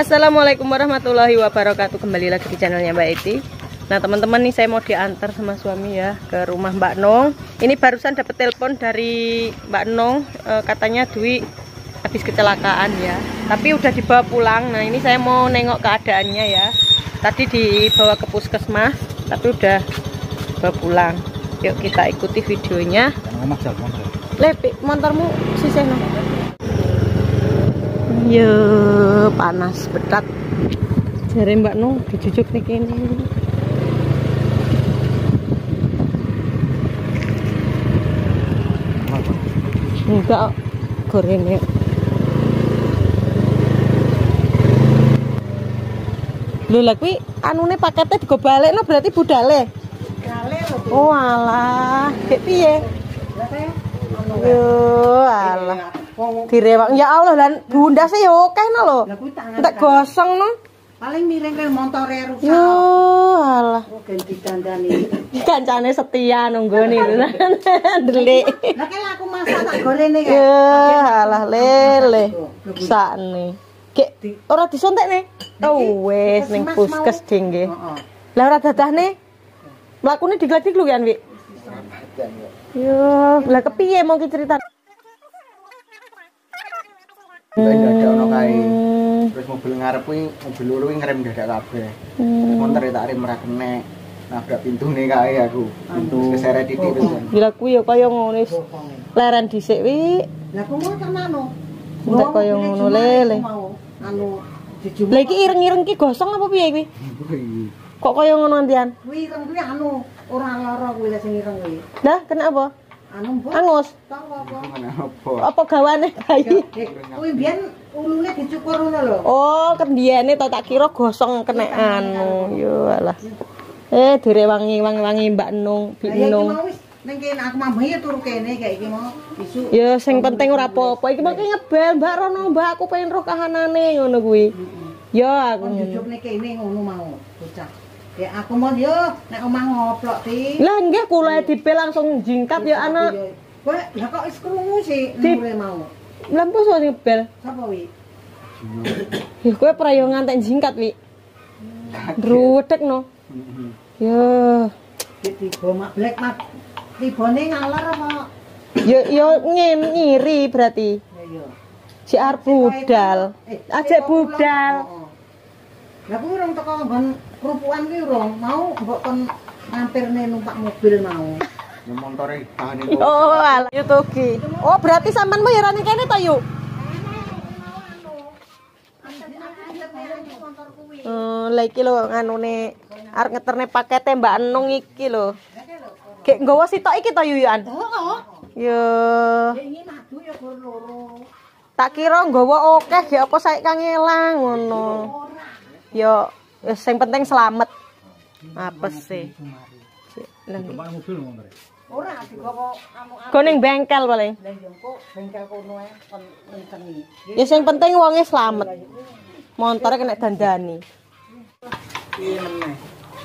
Assalamualaikum warahmatullahi wabarakatuh. Kembali lagi di channelnya Mbak Eti. Nah teman-teman nih saya mau diantar sama suami ya Ke rumah Mbak Nong. Ini barusan dapat telepon dari Mbak Nong e, Katanya Dwi habis kecelakaan ya. Tapi udah dibawa pulang. Nah ini saya mau nengok keadaannya ya. Tadi dibawa ke puskesmas Tapi udah bawa pulang. Yuk kita ikuti videonya. Lepik motormu sisih no. Yo panas berat. Jare Mbak Nung dijujuk nih kene. Enggak goreng ya. Lho lah kuwi anune pakete digo balekno berarti budale. Oh alah, piye? Yo alah. Direwak. Ya Allah lan bundase ya akeh no lho. Lah kuwi tangan. Entek gosong no. Paling miring kaya montore rusak. Yo alah. Oh, ganti dandane. Kancane setia nunggoni lho. Delik. Lah kan aku masak tak gorene kan. Yo alah lele. Sakne. Kek ora disontek nih. Oh wes ning puskes dingge. Heeh. Lah ora dadahne. Mlakune digladik lu kan, Wi? Yo, lah kepiye mau ki cerita? Dadak ono kae. Hmm. Terus mobil ngarep kuwi mobil loro kuwi ngerem dadak kabeh. Hmm. Montor tak rem ora kene. Nabrak pintune kae aku. Pintu keseret titik terus. kan. Gila kuwi ya kaya ngono wis. Leren dhisik wi. Lah kok ngono tenano. Entek kaya ngono lele. Anu. Lah iki ireng-ireng ki gosong apa piye kuwi? Kok kaya ngono antian? Kuwi ireng kuwi anu ora lara kuwi lah sing ireng kuwi. Dah, kenapa? Anu mbok Angus. apa? Gawane bayi? Eh, Kuwi biyen ulune dicukur ngono lho. Oh, kendiyane to tak kira gosong kena anu. Yo alah. Eh, direwangi wangi-wangi Mbak Nung, Bi Nung. mau wis ning kene aku ya turu kene kayak iki mau isu. Ya sing penting ora apa-apa. Iki mau ki ngebel Mbak Rono, Mbak aku pengen roh kahanane ngono kuwi. Ya aku Kon ngono. jujuk ning kene ngono mau bocah. Ya aku mau yo nek omah ngoplok ti. Lah nggih kula dipel langsung jingkat ya anak. Kowe lah kok wis krungu sih mulai mau. Lampu so ngebel. Sapa wi? Ya kowe ora yo ngantek jingkat wi. Druwedek no. Ya. Di tiba mak black mak. Tibane ngalar apa? Yo yo ngin ngiri berarti. Ya yo. Si arep budal. Ajak budal. Lah kuwi urung teko nggon kerupukan kuwi urung mau mbok kon ngampirne numpak mobil mau. Ya montore tahan Oh, alah yo togi. Oh, berarti sampean mau ya rane kene to yuk. Oh, lah iki lho nganune arep ngeterne pakete Mbak Enung iki lho. Gek nggawa sitok iki to yuyuan. Heeh. Yo, Ini madu ya gur loro. tak kira nggawa akeh gek apa saik kangelang ngono. Yo, wis sing penting selamat. Apa sih? Ora anu ning bengkel paling. Kok bengkel kono ae kon ngenteni. Ya sing penting wonge selamat. Montore kena dandani.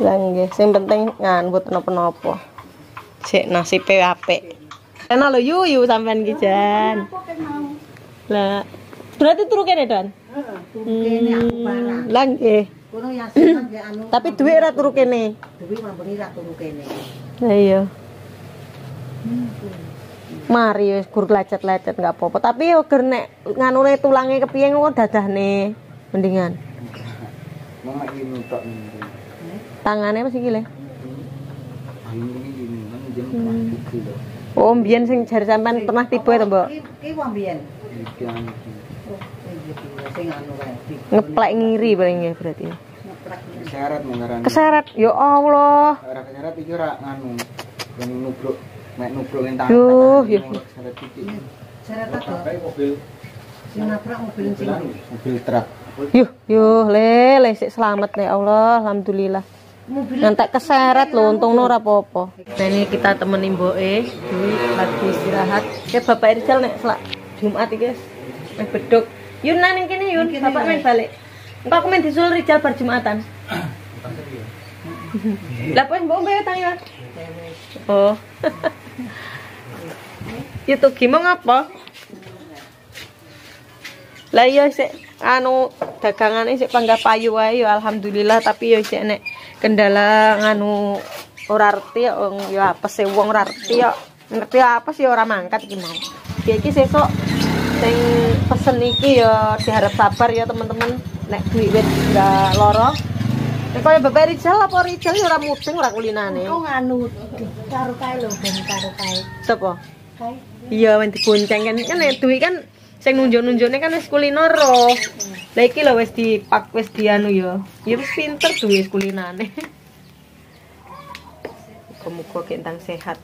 Lah nggih, sing penting nganut napa-napa. Sik nasibe apik. Enak lho yuyu sampean ki Jan. Lah berarti turu kene Dan. Lah nggih. Kono yasin nggih anu. Tapi duit ora turu kene. Dewi mambeni ra turu kene. Lah iya. Mari wis gur lecet-lecet enggak apa-apa. Tapi yo ger nek nganune tulange kepiye ngono dadahne mendingan. Mama iki nutok. Tangane apa sih ki le? Iki lho. Oh, mbiyen sing jare sampean pernah tiba to, Mbok? Ki ki wong. Ngeplek ngiri paling ya berarti. Ngeplek. Keseret menggaran. Keseret, ya Allah. Ora keseret iki ora nganu. Yang nubruk mek nubrukin Duh, tangan. ya. Keseret titik. Seret apa? Sing nabrak mobil sing Mobil truk. Yuh, yuh, le, le, sik selamat ya Allah, alhamdulillah. mobil Nanti keseret loh, untung ora apa-apa. Nah ini kita temenin Mbok E, Dwi lagi istirahat. Ya Bapak Rizal nek selak Jumat iki guys. Nek beduk. Yun nang ning kene Yun, Bapak main balik. Engko aku main disusul Rizal bar Jumatan. Lah pun Mbok mbek tangi Mas. Oh. Itu gimana apa? Lah iya sik anu dagangane sik panggah payu wae ya alhamdulillah tapi ya sik nek kendala nganu ora arti ya ya apa sih wong ora arti ya ngerti apa sih ora mangkat iki mau. Ya iki sesuk sing pesen iki ya diharap sabar ya teman-teman nek duit enggak loro. Nek kaya Bapak Rizal apa Rizal ya ora muting ora kulinane. Kok nganu karo kae lho ben karo kae. Sapa? Kae. Iya, men dibonceng kan kan nek duit kan sing nunjuk-nunjukne kan wis kuliner. Lah iki lho wis dipak wis dianu ya. Ya wis pinter wis kulinane. Muga-muga kentang sehat.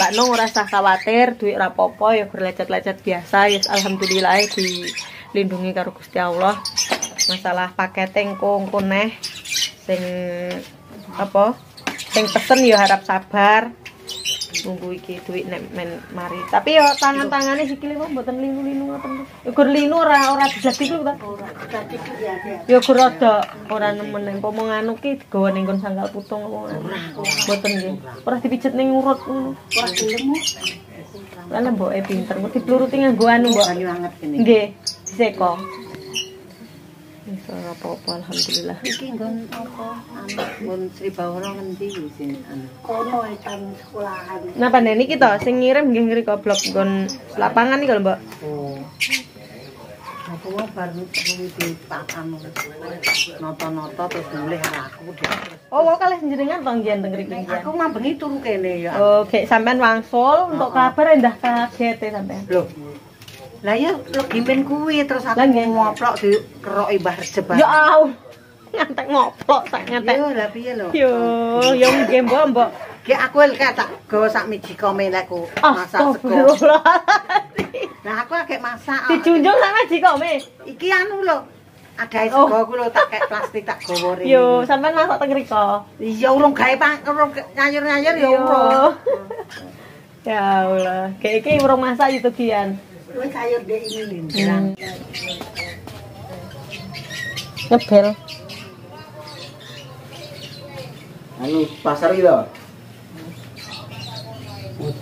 Mbak Nong ora usah khawatir, duit apa-apa ya berlecet-lecet biasa ya alhamdulillah dilindungi karo Gusti Allah. Masalah paket engko engko neh sing apa? Sing pesen ya harap sabar. Nunggu iki duit nek men mari. Tapi yo tangan-tangane sikile kok mboten linu-linu ngoten. Yo gur linu ora ora dijadi kuwi ta. Ora dadi ku ya. Yo gur rada ora nemen nek pomo nganu ki digawa ning kon sangkal putung apa. Mboten nggih. Ora dipijet ning urut ngono. Ora gelem. Lan mboke pinter, kok dipluruti nganggo anu, Mbok. Banyu anget kene. Nggih, seko. Ora apa-apa alhamdulillah. Iki nggon apa? Anu nggon Sri Bawara ngendi sing anu? Kono e kan sekolahan. Napa nek niki to sing ngirim nggih ngriko blog nggon lapangan iki lho, Mbok. Oh. Aku mau baru perlu di anu nota-nota terus nulis aku. Oh, kok kalih jenengan to nggih teng mriki. Aku mah bengi turu kene ya. Oke, sampean wangsul untuk kabar endah kaget ya sampean. Loh. Lah ya lo gimpen kuwi terus aku ngoplok di keroki Mbah Rejebak. Ya au. Ngantek ngoplok sak ngantek. Yo lah piye lho. Yo, yo nggih mbok, mbok. Ki aku el tak gawa sak miji komelku masak sego. Lah aku lagi masak. Dijunjung sama jiko, Me. Iki anu lho. Ada Oh. sego aku lho tak kayak plastik tak gawa rene. Yo, sampean masak teng riko. Iya urung gawe urung nyayur-nyayur ya Yo. urung. Ya Allah, kayak iki urung masak itu kian. Kuwi sayur dek ini lho. Hmm. Ngebel. Anu pasar gitu.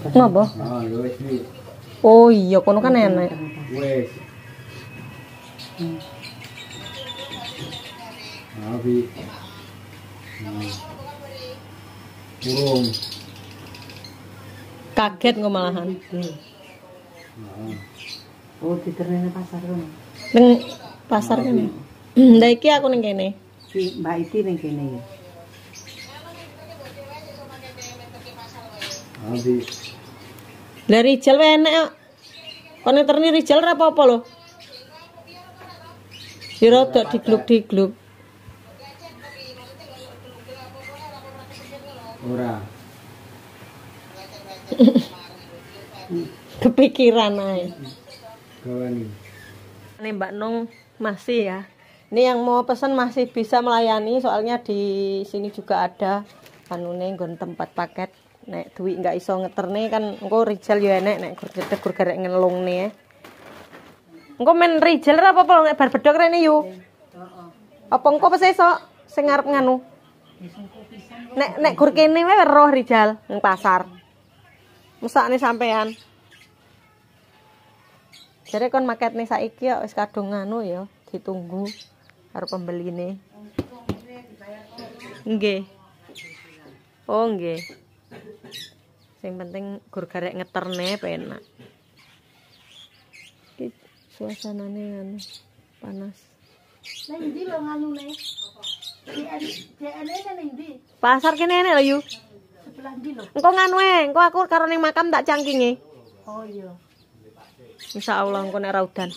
Ngapa? Ah, iki. Oh iya, kono kan enak. Wis. Ah, bi. Nah. Burung. Kaget kok malahan. Nah. Oh diterne pasar kono. Ning pasar kan. Lah iki aku ning kene. Si Mbak Iti ning kene ya. Ah. Lah Rijal wae enek kok. Kono terni Rijal ora apa-apa lho. Ya rada digluk-digluk. Ora. Kepikiran. Gawani. Ini Mbak Nung masih ya. Ini yang mau pesan masih bisa melayani soalnya di sini juga ada anune nggon tempat paket. Nek duit nggak iso ngeterne kan engko Rijal ya enek nek gur gedhe gur garek ngelung nih. Engko men Rijal apa-apa nek bar bedok rene yu. Apa engko pas esok sing ngarep nganu? Nek nek gur kene wae roh Rijal ning pasar. Mesakne sampean. Jadi kon maket nih saiki ya wis kadung nganu ya, ditunggu karo pembeline. Nggih. Oh nggih. Sing penting gur garek ngeterne penak. Iki suasanane anu panas. Ning ndi lho nganune? Ndi? Pasar kene enek lho yu. Sebelah ndi lho? Engko nganu e, engko aku karo ning makam tak cangkingi. Oh iya. Insya Allah engko nek ra udan.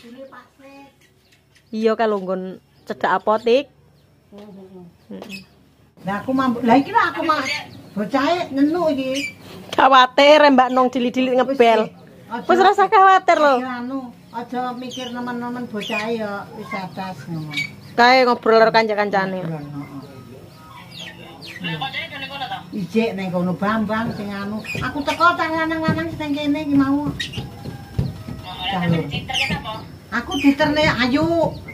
Iya kalau nggon cedak apotik. Heeh. Lah aku mampu. Lah iki lah aku mah bocahe nenu iki. Khawatir Mbak Nong dili-dili ngebel. Wis rasa khawatir lho. Anu, aja mikir nemen-nemen bocahe ya wis atas ngono. Kae ngobrol karo kanca-kancane. Ijek ning kono Bambang sing anu. Aku teko tak lanang-lanang sing kene iki mau. Aku diterne ayu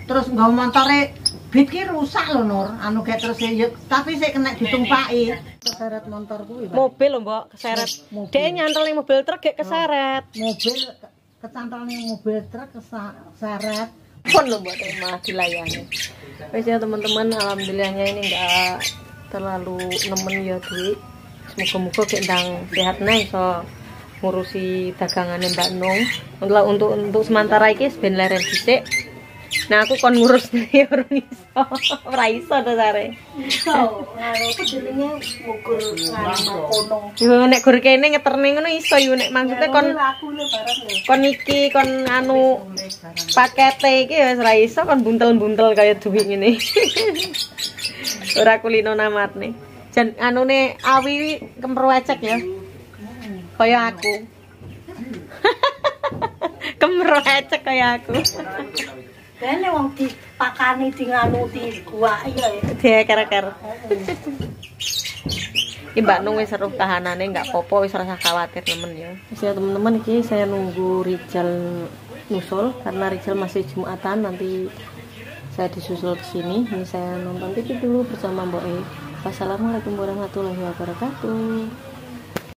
terus nggawa montore bit ki rusak lho Nur. Anu kayak terus ya tapi sik kena ditumpaki. Keseret motor kuwi, Pak. Mobil lho, Mbok, keseret. Mobil. Dek nyantol ning mobil truk gek keseret. Mobil ke- kecantol ning mobil truk keseret. pun loh buat malah dilayani wes ya teman-teman alhamdulillahnya ini enggak terlalu nemen ya duit semoga-moga gendang sehat nih so ngurusi dagangannya Mbak Nung. Untuk untuk untuk sementara ini ben leren dhisik. Nah aku kon ngurus nih orang iso. Ora iso to sare. Iso. Ngono ku jenenge ngukur kono yo nek gur kene ngeterne ngono iso yo. Nek maksudnya kon aku barang lho kon iki kon anu pakete iki ya ora iso kon buntel-buntel kaya duit ngene. Ora kulino namat nih jan anune awi kemruwecek ya kaya aku kemruwecek kaya aku Dene wong dipakani di nganu di gua ya. dieker-eker Ini Mbak Nung wis seru kahanane nggak popo wis rasa khawatir temen ya. Wis ya teman-teman iki saya nunggu Rijal nusul karena Rijal masih Jumatan nanti saya disusul ke sini. Ini saya nonton TV dulu bersama Mbok E. Wassalamualaikum warahmatullahi wabarakatuh.